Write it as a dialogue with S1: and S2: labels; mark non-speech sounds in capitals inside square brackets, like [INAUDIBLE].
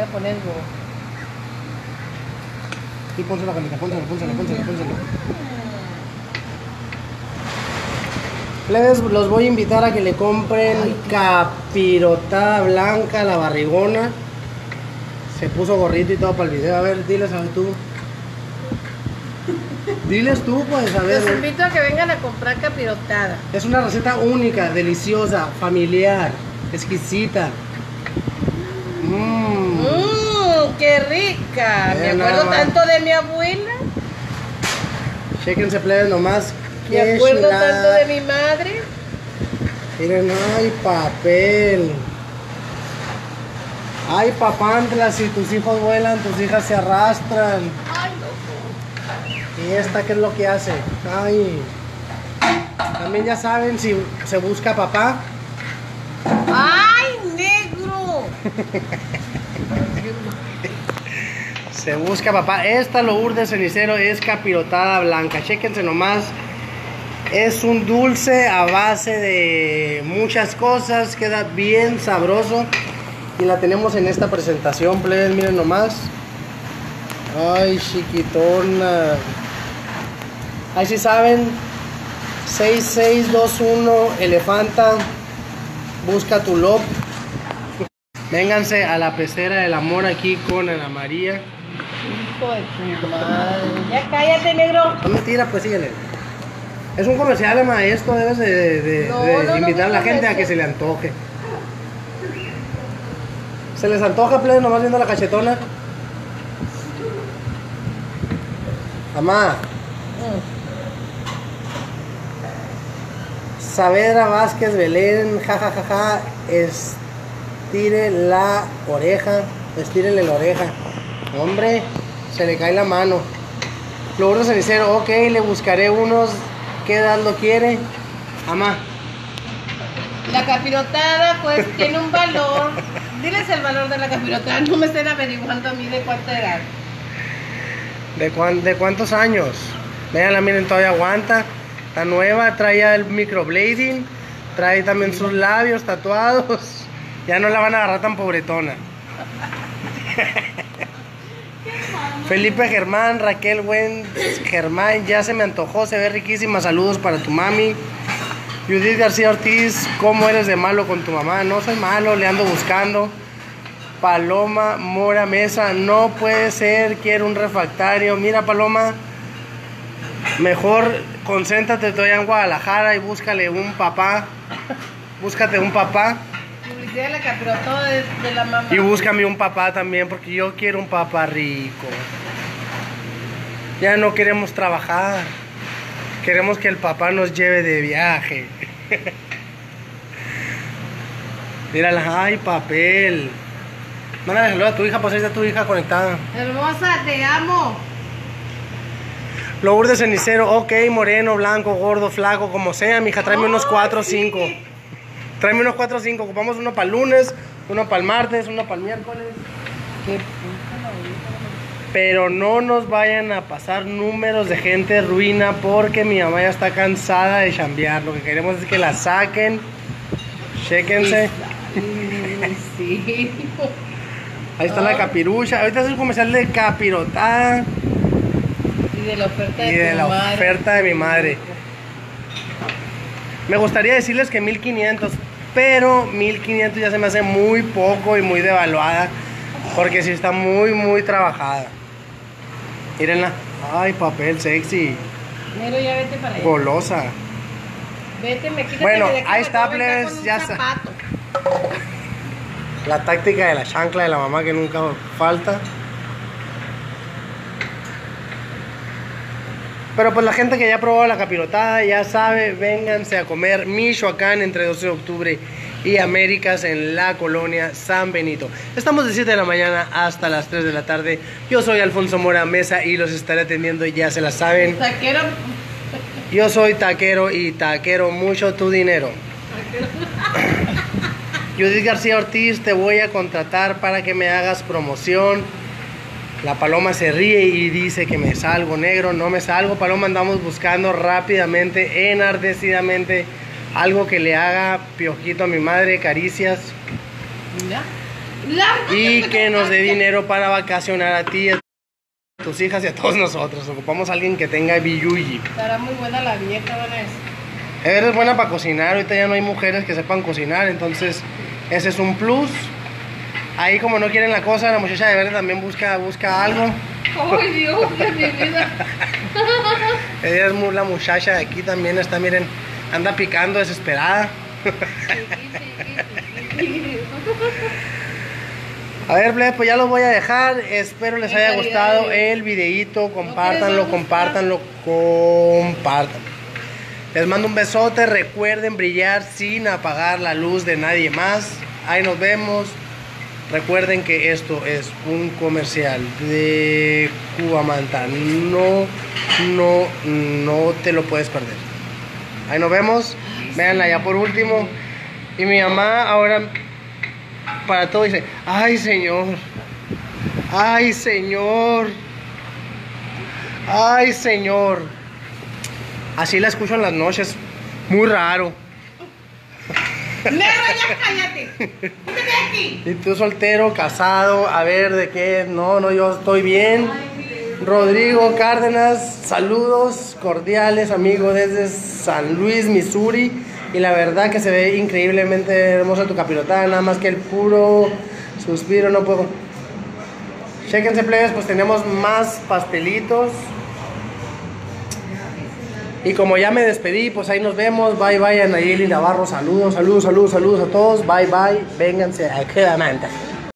S1: voy a poner go.
S2: Sí, pónselo, Carlita, pónselo, pónselo, pónselo, pónselo. Plebes, los voy a invitar a que le compren capirotada blanca, la barrigona. Se puso gorrito y todo para el video. A ver, diles a ver tú. Diles tú, pues, a ver.
S1: Los invito a que vengan a comprar capirotada.
S2: Es una receta única, deliciosa, familiar, exquisita.
S1: Qué rica. Me acuerdo tanto de mi abuela.
S2: Chéquense, plebes, nomás.
S1: Me acuerdo tanto de mi madre.
S2: Miren, ay, papel. Ay, papantla, si tus hijos vuelan, tus hijas se arrastran.
S1: Ay, no.
S2: ¿Y esta qué es lo que hace? Ay. También ya saben, si se busca papá,
S1: ¡Ay, negro! [LAUGHS]
S2: se busca papá. Esta lour de cenicero es capirotada blanca. Chéquense nomás. Es un dulce a base de muchas cosas. Queda bien sabroso. Y la tenemos en esta presentación, plebes. Miren nomás. Ay, chiquitona. Ahí sí saben. 6621 Elefanta. Busca tu lop. Vénganse a la pecera del amor aquí con Ana María.
S1: Hijo de tu madre. Ya cállate, negro.
S2: No mentira, pues síguele. Es un comercial, maestro. Debes de, de-
S1: No,
S2: de
S1: no, no,
S2: invitar a la gente a que se le antoje. ¿Se les antoja, plebe, nomás viendo la cachetona? Mamá, Saavedra Vázquez Belén, jajajaja, estire la oreja, estírenle la oreja. Hombre, se le cae la mano. Flor de cenicero, ok, le buscaré unos. ¿Qué edad lo quiere? Mamá,
S1: La capirotada, pues, [LAUGHS] tiene un valor. Diles el valor de la capirotada. No me estén averiguando a mí de cuánto era.
S2: ¿de, cuán- de cuántos años? Véanla, miren, todavía aguanta. Está nueva, trae el microblading, trae también sus labios tatuados. Ya no la van a agarrar tan pobretona. [LAUGHS] Felipe Germán, Raquel Wen Germán, ya se me antojó, se ve riquísima. Saludos para tu mami. Judith García Ortiz, ¿cómo eres de malo con tu mamá? No soy malo, le ando buscando. Paloma Mora Mesa, no puede ser, quiero un refractario. Mira, Paloma, mejor concéntrate todavía en Guadalajara y búscale un papá. Búscate un papá
S1: De la capirotada de, de la mamá.
S2: y búscame un papá también, porque yo quiero un papá rico. Ya no queremos trabajar. Queremos que el papá nos lleve de viaje. [LAUGHS] Mírala, ay, papel. Mándale saludos a tu hija, pues ahí está tu hija conectada.
S1: Hermosa, te amo.
S2: Lourdes cenicero, ok, moreno, blanco, gordo, flaco, como sea, mija, tráeme unos 4 o 5. Tráeme unos 4 o 5. Ocupamos uno para el lunes, uno para el martes, uno para el miércoles.
S1: Qué
S2: Pero no nos vayan a pasar números de gente ruina porque mi mamá ya está cansada de chambear. Lo que queremos es que la saquen. Chéquense.
S1: Sí.
S2: Ahí está la capirucha. Ahorita es el comercial de capirotada
S1: Y de la oferta de,
S2: y de
S1: tu
S2: la
S1: madre.
S2: oferta de mi madre. Me gustaría decirles que 1500, pero 1500 ya se me hace muy poco y muy devaluada. Porque sí está muy, muy trabajada. Mírenla. Ay, papel sexy.
S1: Negro, ya vete para allá.
S2: Golosa.
S1: Vete, me quítate
S2: Bueno, ahí está, plebes, ya
S1: zapato.
S2: La táctica de la chancla de la mamá que nunca falta. Pero pues la gente que ya probó la capirotada ya sabe, vénganse a comer Michoacán entre 12 de octubre y Américas en la colonia San Benito. Estamos de 7 de la mañana hasta las 3 de la tarde. Yo soy Alfonso Mora Mesa y los estaré atendiendo, ya se la saben.
S1: Taquero.
S2: Yo soy taquero y taquero mucho tu dinero. Judith García Ortiz, te voy a contratar para que me hagas promoción. La paloma se ríe y dice que me salgo negro. No me salgo, paloma. Andamos buscando rápidamente, enardecidamente, algo que le haga piojito a mi madre, caricias. Y que nos dé dinero para vacacionar a ti, a tus hijas y a todos nosotros. Ocupamos a alguien que tenga billuyi.
S1: Estará muy buena la dieta, Vanessa.
S2: Eres buena para cocinar, ahorita ya no hay mujeres que sepan cocinar, entonces ese es un plus. Ahí como no quieren la cosa, la muchacha de verde también busca, busca algo.
S1: Ay, Dios de mi vida. [LAUGHS]
S2: Ella es mu- la muchacha de aquí también está, miren, anda picando desesperada. A ver, plebe, pues ya los voy a dejar. Espero les haya gustado el videíto. Compártanlo, compártanlo, compartan. Les mando un besote. Recuerden brillar sin apagar la luz de nadie más. Ahí nos vemos. Recuerden que esto es un comercial de Cuba Manta. No, no, no te lo puedes perder. Ahí nos vemos. Véanla ya por último. Y mi mamá ahora para todo dice, ay Señor, ay Señor, ay Señor. Así la escucho en las noches, muy raro.
S1: Ya cállate. Aquí.
S2: Y tú soltero, casado, a ver de qué, no, no, yo estoy bien. Rodrigo Cárdenas, saludos cordiales, amigo desde San Luis, Missouri. Y la verdad que se ve increíblemente hermosa tu capirotada, nada más que el puro suspiro, no puedo. Chéquense, plebes, pues tenemos más pastelitos. Y como ya me despedí, pues ahí nos vemos. Bye, bye, Anayeli Navarro. Saludos, saludos, saludos, saludos a todos. Bye, bye. Vénganse a Quedamanta.